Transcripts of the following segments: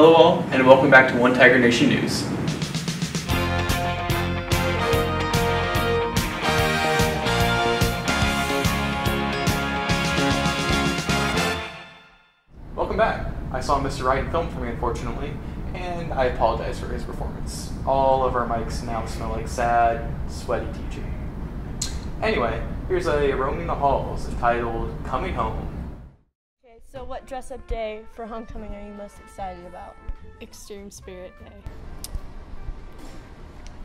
Hello all, and welcome back to One Tiger Nation News. Welcome back. I saw Mr. Wright in film for me, unfortunately, and I apologize for his performance. All of our mics now smell like sad, sweaty teaching. Anyway, here's a Roaming the Halls entitled Coming Home. Okay, so what dress up day for homecoming are you most excited about? Extreme Spirit Day.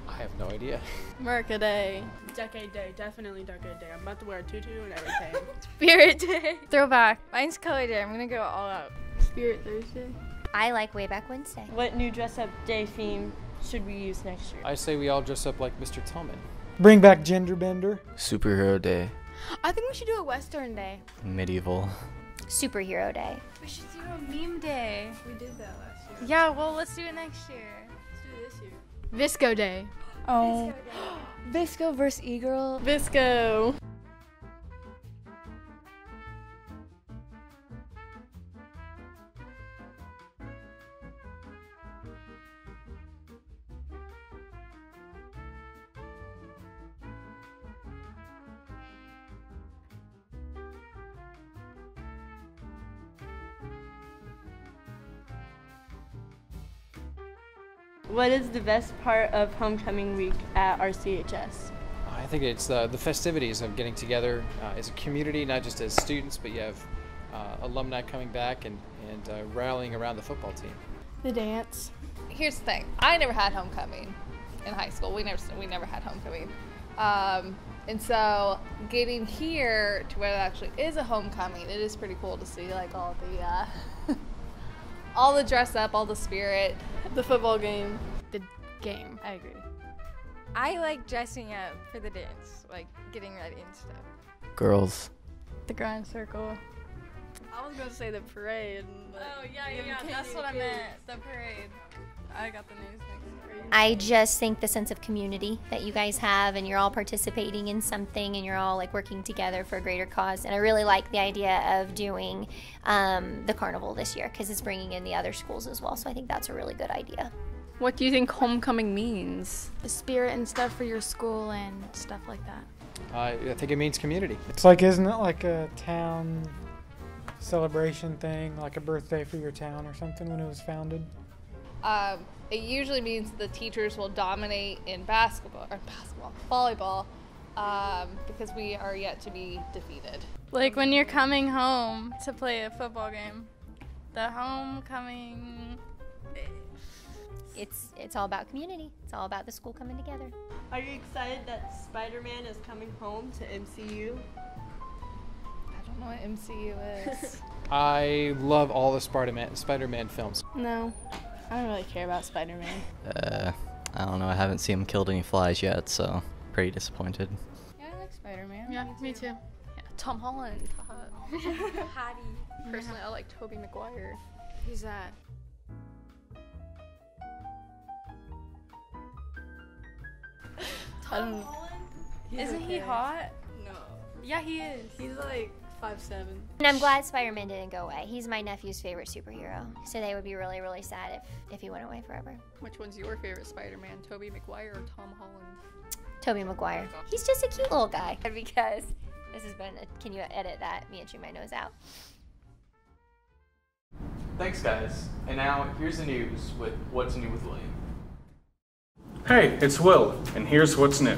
I have no idea. America Day. Decade Day, definitely Decade Day. I'm about to wear a tutu and everything. Spirit Day. Throwback. Mine's Color Day. I'm gonna go all out. Spirit Thursday. I like Way Back Wednesday. What new dress up day theme should we use next year? I say we all dress up like Mr. Tillman. Bring back Gender Bender. Superhero Day. I think we should do a Western Day. Medieval. Superhero Day. We should do a meme day. we did that last year. Yeah, well, let's do it next year. Let's do it this year. VSCO Day. Oh, VSCO versus E-Girl. VSCO. What is the best part of homecoming week at RCHS? I think it's uh, the festivities of getting together uh, as a community, not just as students, but you have uh, alumni coming back and, and uh, rallying around the football team. The dance. here's the thing i never had homecoming in high school we never we never had homecoming um, and so getting here to where it actually is a homecoming it is pretty cool to see like all the uh, all the dress up all the spirit The football game. The game. I agree. I like dressing up for the dance, like getting ready and stuff. Girls. The grand circle. I was gonna say the parade. oh yeah yeah that's what i meant the parade I got the names mixed. I just think the sense of community that you guys have and you're all participating in something and you're all like working together for a greater cause. And I really like the idea of doing um, the carnival this year because it's bringing in the other schools as well. So I think that's a really good idea. What do you think homecoming means? The spirit and stuff for your school and stuff like that. Uh, I think it means community. It's like, isn't it like a town celebration thing, like a birthday for your town or something when it was founded? Um, it usually means the teachers will dominate in basketball or basketball volleyball um, because we are yet to be defeated Like when you're coming home to play a football game. The homecoming. It's it's all about community. It's all about the school coming together. Are you excited that Spider-Man is coming home to MCU? i don't know what mcu is I love all the Spider-Man, Spider-Man films. No, I don't really care about Spider Man. Uh, I don't know. I haven't seen him killed any flies yet, so pretty disappointed. Yeah, I like Spider Man. yeah me too, yeah tom holland Hattie. personally i like tobey maguire Who's that? Tom Holland? Isn't he hot? No. Yeah, he is. He's like five seven. And I'm glad Spider-Man didn't go away. He's my nephew's favorite superhero. So they would be really, really sad if, if he went away forever. which one's your favorite spider-man tobey maguire or tom holland Tobey Maguire. He's just a cute little guy. Because this has been, a, can you edit that? Me and chew my nose out. Thanks, guys. And now, here's the news with What's New with William. Hey, it's Will, and here's what's new.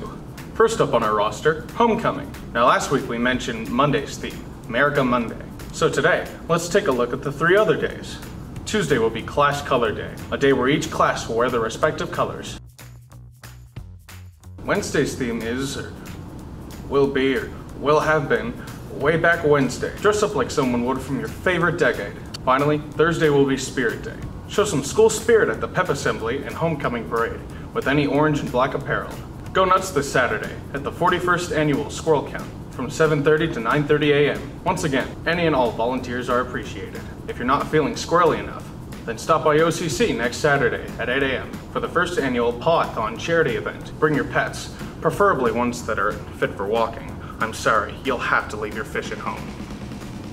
First up on our roster, Homecoming. Now, last week we mentioned Monday's theme, America Monday. So today, let's take a look at the three other days. Tuesday will be Class Color Day, a day where each class will wear their respective colors. Wednesday's theme is, or will be, or will have been, Way Back Wednesday. Dress up like someone would from your favorite decade. Finally, Thursday will be Spirit Day. Show some school spirit at the pep assembly and homecoming parade with any orange and black apparel. Go nuts this Saturday at the 41st annual Squirrel Count from 7:30 to 9:30 a.m. Once again, any and all volunteers are appreciated. If you're not feeling squirrely enough, then stop by OCC next Saturday at 8 a.m. for the first annual Pawathon charity event. Bring your pets, preferably ones that are fit for walking. I'm sorry, you'll have to leave your fish at home.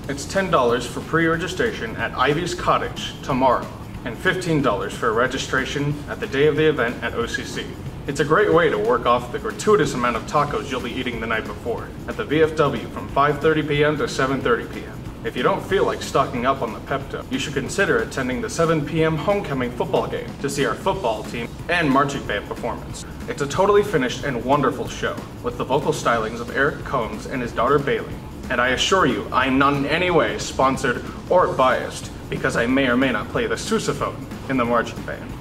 It's $10 for pre-registration at Ivy's Cottage tomorrow. and $15 for registration at the day of the event at OCC. It's a great way to work off the gratuitous amount of tacos you'll be eating the night before at the VFW from 5:30 p.m. to 7:30 p.m. If you don't feel like stocking up on the Pepto, you should consider attending the 7 p.m. homecoming football game to see our football team and marching band performance. It's a totally finished and wonderful show with the vocal stylings of Eric Combs and his daughter Bailey. And I assure you, I am not in any way sponsored or biased because I may or may not play the sousaphone in the marching band,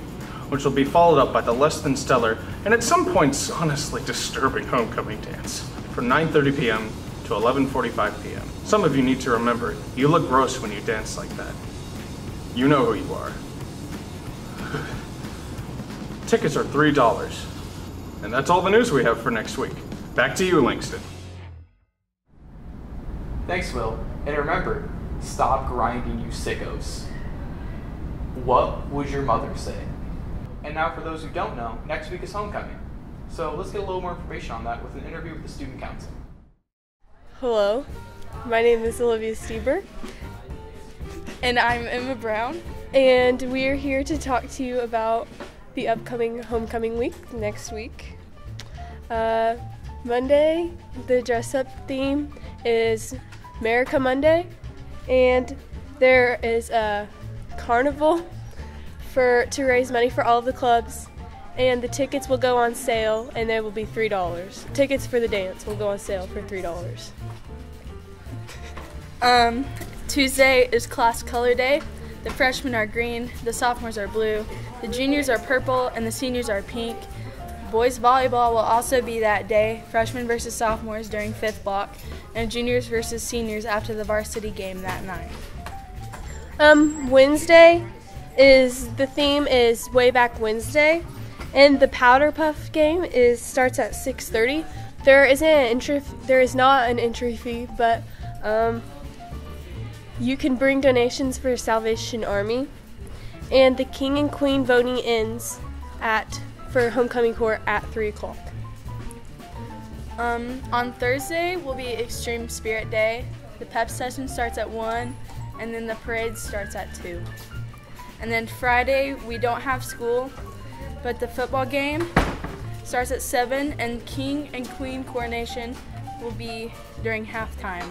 which will be followed up by the less than stellar and at some points honestly disturbing homecoming dance from 9:30 p.m. to 11:45 p.m. Some of you need to remember, you look gross when you dance like that. You know who you are. Tickets are $3. And that's all the news we have for next week. Back to you, Langston. Thanks, Will. And remember, stop grinding, you sickos. What would your mother say? And now, for those who don't know, next week is homecoming. So let's get a little more information on that with an interview with the student council. Hello, my name is Olivia Stieber, And I'm Emma Brown. and we are here to talk to you about the upcoming homecoming week next week. Uh, Monday, the dress up theme is America Monday, and there is a carnival for to raise money for all of the clubs. And the tickets will go on sale, and they will be three dollars. Tickets for the dance will go on sale for three dollars. Um, Tuesday is class color day. The freshmen are green, the sophomores are blue, the juniors are purple, and the seniors are pink. Boys volleyball will also be that day, freshmen versus sophomores during fifth block, and juniors versus seniors after the varsity game that night. Um, Wednesday is the theme is Way Back Wednesday, and the Powder Puff game is starts at 6:30. There isn't an entry. There is not an entry fee, but um, you can bring donations for Salvation Army, and the King and Queen voting ends at for homecoming court at three o'clock. Um, on Thursday will be Extreme Spirit Day. The pep session starts at 1, and then the parade starts at 2. And then Friday, we don't have school, but the football game starts at 7, and King and Queen coronation will be during halftime.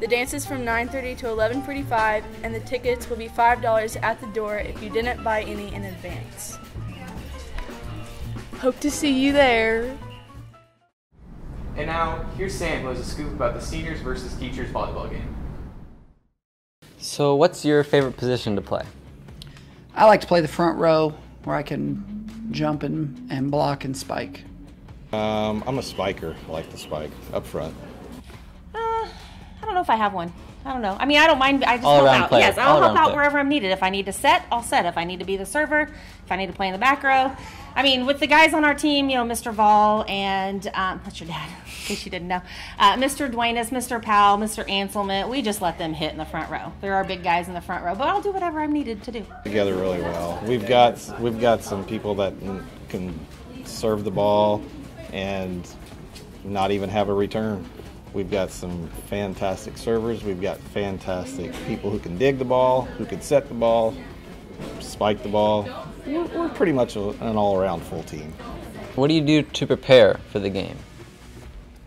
The dance is from 9:30 to 11:45, and the tickets will be $5 at the door if you didn't buy any in advance. Hope to see you there. And now, here's Sam who has a scoop about the seniors versus teachers volleyball game. So, what's your favorite position to play? I like to play the front row where I can jump and, and block and spike. Um, I'm a spiker. I like the spike up front. I don't know if I have one. I don't know. I mean, I don't mind. I just All help around out. player. Yes, I'll All help around out player. wherever I'm needed. If I need to set, I'll set. If I need to be the server, if I need to play in the back row. I mean, with the guys on our team, you know, Mr. Vol and um, that's your dad, in case you didn't know, uh, Mr. Duenas, Mr. Powell, Mr. Anselman. We just let them hit in the front row. There are big guys in the front row, but I'll do whatever I'm needed to do. Together really well. We've got we've got some people that can serve the ball and not even have a return. We've got some fantastic servers. We've got fantastic people who can dig the ball, who can set the ball, spike the ball. We're, we're pretty much a, an all-around full team. What do you do to prepare for the game?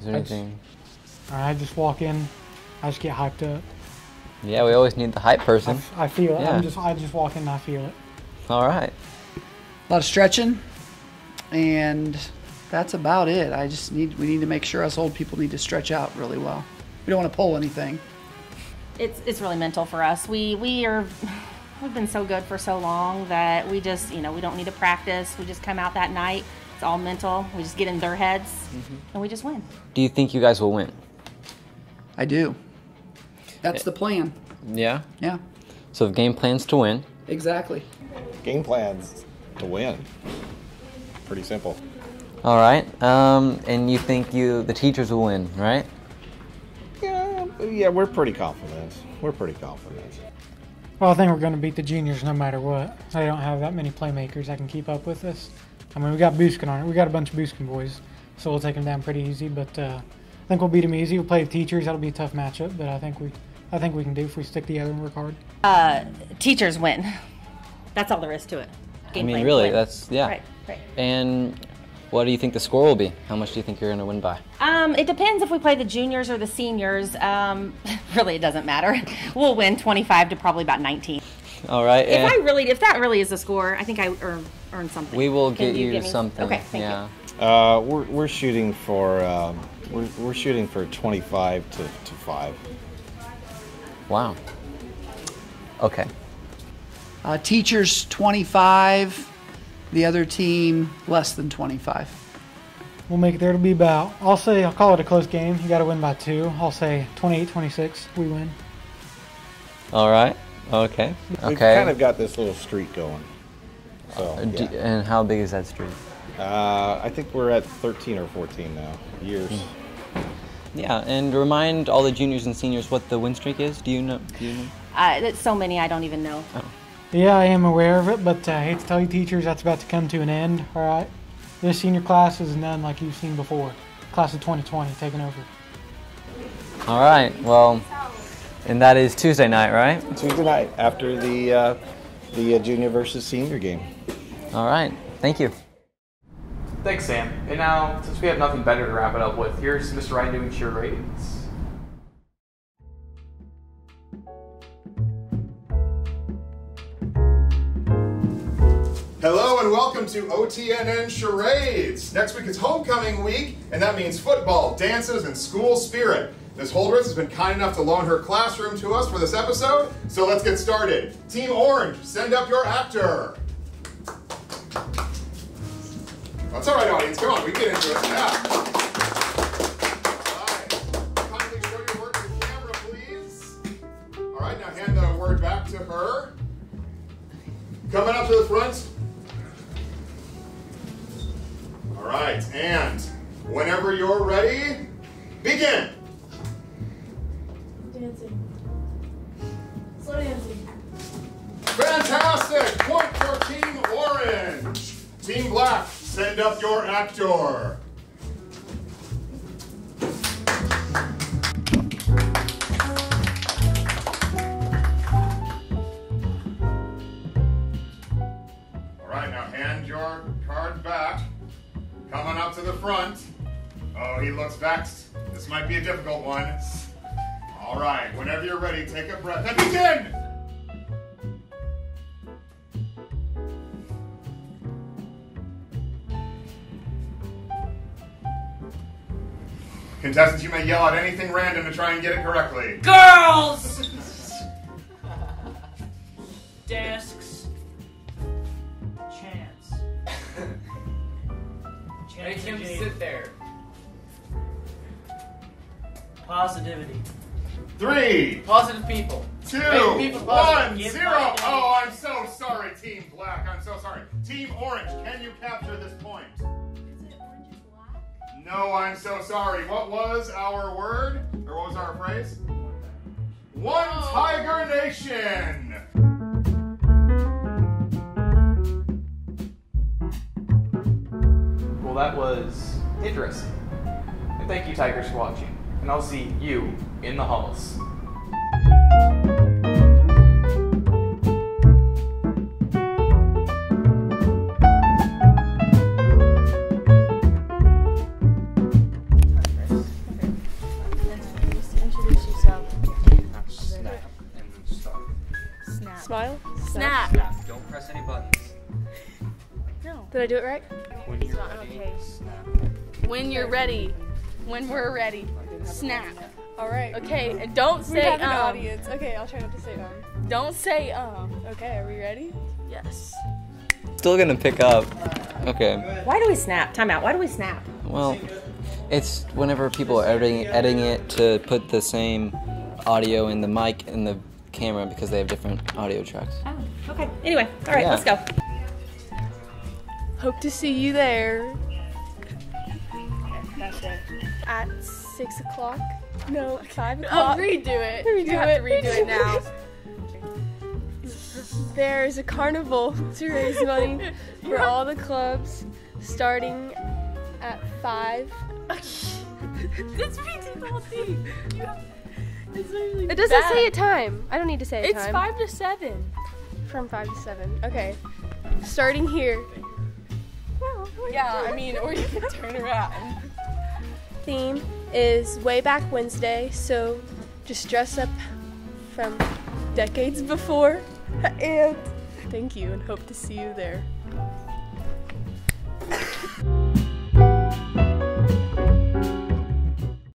Is there I just- I just walk in, I just get hyped up. Yeah, we always need the hype I, person. f- I feel it. Yeah. I'm just I just walk in and I feel it. All right. A lot of stretching, and that's about it. I just need we need to make sure us old people need to stretch out really well. We don't want to pull anything. it's it's really mental for us. We we are we've been so good for so long that we just you know we don't need to practice. We just come out that night. It's all mental. We just get in their heads mm-hmm. and we just win. Do you think you guys will win? I do. That's eh. the plan. Yeah. Yeah, So, the game plans to win. exactly. Game plans to win. Pretty simple. All right. Um, and you think you the teachers will win, right? Yeah, yeah, we're pretty confident. We're pretty confident. Well, I think we're going to beat the juniors no matter what. They don't have that many playmakers that can keep up with us. I mean, we got Buskin on it. We got a bunch of Buskin boys, so we'll take them down pretty easy. But uh, I think we'll beat them easy. We'll play the teachers. That'll be a tough matchup, but I think we, I think we can do if we stick together and work hard. Uh, teachers win. That's all there is to it. I mean, really, win. that's yeah. Right, right. And what do you think the score will be? How much do you think you're going to win by? Um, it depends if we play the juniors or the seniors. Um, really, it doesn't matter. We'll win 25 to probably about 19. All right. If I really, if that really is the score, I think I earn earn something. we will Can get you, give something. Okay, thank yeah. Uh, we're, we're shooting for um, we're, we're shooting for 25 to, to five. Wow. Okay. Uh, teachers 25, the other team less than 25. We'll make it there. It'll be about, I'll say, I'll call it a close game. You got to win by two. I'll say 28 26. We win. All right. Okay. We've Okay. kind of got this little streak going. So, Uh, do- yeah. And how big is that streak? Uh, I think we're at 13 or 14 now. Years. Yeah, and remind all the juniors and seniors what the win streak is. Do you know? Do you know? Uh, it's so many, I don't even know. Yeah, I am aware of it, but uh, I hate to tell you, teachers, that's about to come to an end. All right. This senior class is none like you've seen before. Class of 2020 taking over. All right. Well, and that is Tuesday night, right? Tuesday night after the uh, the uh, junior versus senior game. All right. Thank you. Thanks, Sam. And now, since we have nothing better to wrap it up with, here's Mr. Ryden doing charades. Hello and welcome to OTNN Charades. Next week is homecoming week, and that means football, dances, and school spirit. Ms. Holdridge has been kind enough to loan her classroom to us for this episode, so let's get started. Team Orange, send up your actor. That's all right, audience. Come on, we get into it. Yeah. Now hand the word back to her. Coming up to the front. Right, and whenever you're ready, begin. Dancing. Slow dancing. Fantastic! Point for Team Orange. Team Black, send up your actor. All right, now hand your card back. Coming up to the front. Oh, he looks vexed. This might be a difficult one. All right, whenever you're ready, take a breath and begin! Contestants, you may yell out anything random to try and get it correctly. Girls! Desks. Make him sit there. Positivity. Three, Positive people. two, Make people positive. one, Give zero. my day. Oh, I'm so sorry, Team Black. I'm so sorry. Team Orange, can you capture this point? Is it orange and black? No, I'm so sorry. What was our word? Or what was our phrase? One Tiger Nation! That was interesting. And thank you, Tigers, for watching. And I'll see you in the halls. Introduce yourself. Snap. Snap. Smile. Snap. Don't press any buttons. No. Did I do it right? When you're ready, okay. snap. When you're ready. When we're ready. Snap. All right. Okay, and don't say We say have an um. audience. Okay, I'll try not to say um. Don't say um. Okay, are we ready? Yes. Still gonna pick up. Okay. Why do we snap? Time out. Why do we snap? Well, it's whenever people are editing editing it to put the same audio in the mic and the camera because they have different audio tracks. Oh, okay. Anyway, all right, Yeah. let's go. Hope to see you there at six o'clock. No, five oh, o'clock. Oh, redo it. Redo you have it. to redo it now. There is a carnival to raise money for all the clubs starting at five. That's redo the whole thing. It's literally It doesn't bad. say a time. I don't need to say a It's time. five to seven. From 5 to 7. Okay. Starting here. Yeah, I mean, or you can turn around. Theme is Way Back Wednesday, so just dress up from decades before. And thank you and hope to see you there.